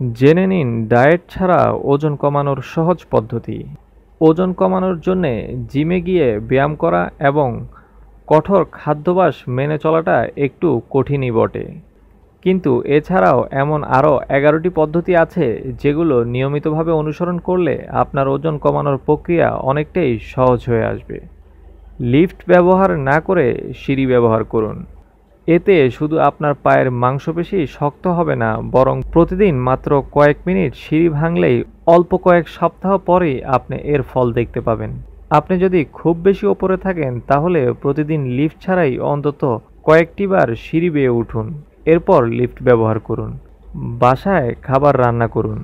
জেনে নিন, ডায়েট ছাড়া ওজন কমানোর সহজ পদ্ধতি। ওজন কমানোর জন্যে জিমে গিয়ে ব্যায়াম করা এবং কঠোর খাদ্যাভ্যাস মেনে চলাটা একটু কঠিনই বটে। কিন্তু এছাড়াও এমন আরও এগারোটি পদ্ধতি আছে যেগুলো নিয়মিতভাবে অনুসরণ করলে আপনার ওজন কমানোর প্রক্রিয়া অনেকটাই সহজ হয়ে আসবে। লিফট ব্যবহার না করে সিঁড়ি ব্যবহার করুন। এতে শুধু আপনার পায়ের মাংসপেশি শক্ত হবে না, বরং প্রতিদিন মাত্র কয়েক মিনিট সিঁড়ি ভাঙলেই অল্প কয়েক সপ্তাহ পরেই আপনি এর ফল দেখতে পাবেন। আপনি যদি খুব বেশি ওপরে থাকেন, তাহলে প্রতিদিন লিফট ছাড়াই অন্তত কয়েকটি বার সিঁড়ি বেয়ে উঠুন। এরপর লিফট ব্যবহার করুন। বাসায় খাবার রান্না করুন।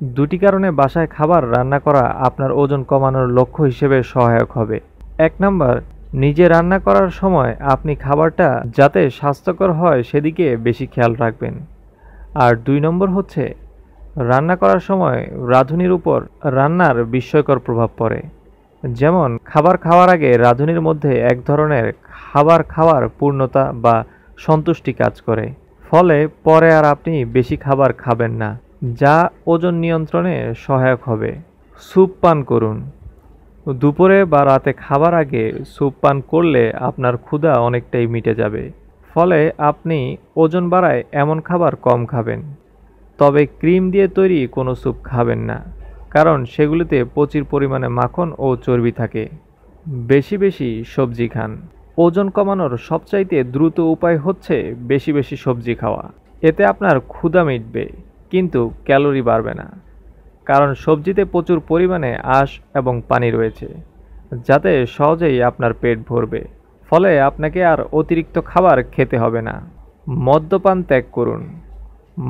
দুটি কারণে বাসায় খাবার রান্না করা আপনার ওজন কমানোর লক্ষ্য হিসেবে সহায়ক হবে। এক নম্বর নিজে রান্না করার সময় আপনি খাবারটা যাতে স্বাস্থ্যকর হয় সেদিকে বেশি খেয়াল রাখবেন। আর দুই নম্বর হচ্ছে, রান্না করার সময় রাঁধুনির উপর রান্নার বিস্ময়কর প্রভাব পড়ে। যেমন, খাবার খাওয়ার আগে রাঁধুনির মধ্যে এক ধরনের খাবার খাওয়ার পূর্ণতা বা সন্তুষ্টি কাজ করে। ফলে পরে আর আপনি বেশি খাবার খাবেন না, যা ওজন নিয়ন্ত্রণে সহায়ক হবে। স্যুপ পান করুন। দুপুরে বা রাতে খাবার আগে স্যুপ পান করলে আপনার ক্ষুধা অনেকটাই মিটে যাবে। ফলে আপনি ওজন বাড়ায় এমন খাবার কম খাবেন। তবে ক্রিম দিয়ে তৈরি কোনো স্যুপ খাবেন না, কারণ সেগুলিতে প্রচুর পরিমাণে মাখন ও চর্বি থাকে। বেশি বেশি সবজি খান। ওজন কমানোর সবচাইতে দ্রুত উপায় হচ্ছে বেশি বেশি সবজি খাওয়া। এতে আপনার ক্ষুধা মিটবে, কিন্তু ক্যালোরি বাড়বে না। কারণ সবজিতে প্রচুর পরিমাণে আঁশ এবং পানি রয়েছে, যাতে সহজেই আপনার পেট ভরবে। ফলে আপনাকে আর অতিরিক্ত খাবার খেতে হবে না। মদ্যপান ত্যাগ করুন।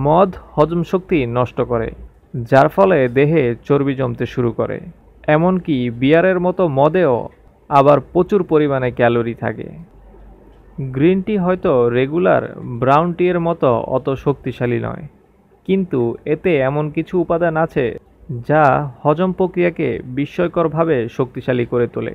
মদ হজম শক্তি নষ্ট করে, যার ফলে দেহে চর্বি জমতে শুরু করে। এমনকি বিয়ারের মতো মদেও আবার প্রচুর পরিমাণে ক্যালোরি থাকে। গ্রিন টি হয়তো রেগুলার ব্রাউন টি এর মতো অত শক্তিশালী নয়। কিন্তু এতে এমন কিছু উপাদান আছে যা হজম প্রক্রিয়াকে বিস্ময়করভাবে শক্তিশালী করে তোলে।